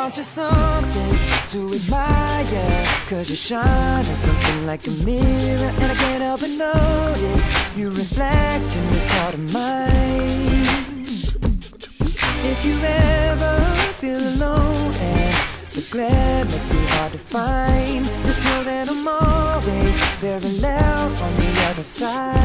Aren't you something to admire? Cause you shine at something like a mirror And I can't help but notice You reflect in this heart of mine If you ever feel alone and the glare makes me hard to find Just know that I'm always very loud on the other side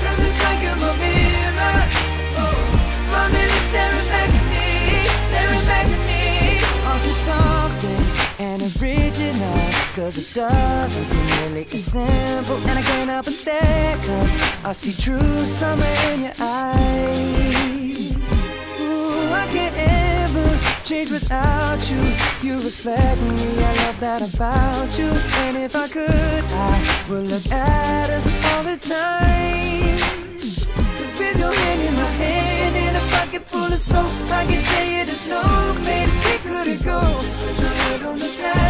Cause it's like you're my mirror. Oh, staring back at me Staring back at me something and Cause it doesn't seem really as simple. And I can't help but stare Cause I see true summer in your eyes. Ooh, I can't ever change without you. You reflect me, I love that about you. And if I could, I would look at time. Just with your hand in my hand And a pocket full of soap I can tell you there's no place we couldn't go Just put your head on the past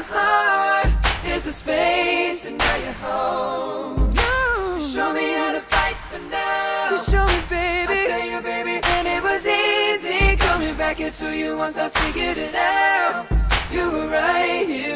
my heart. Is the space and now you're home. You show me how to fight for now. You show me, baby. I tell you, baby And it was easy coming back into you Once I figured it out. You were right here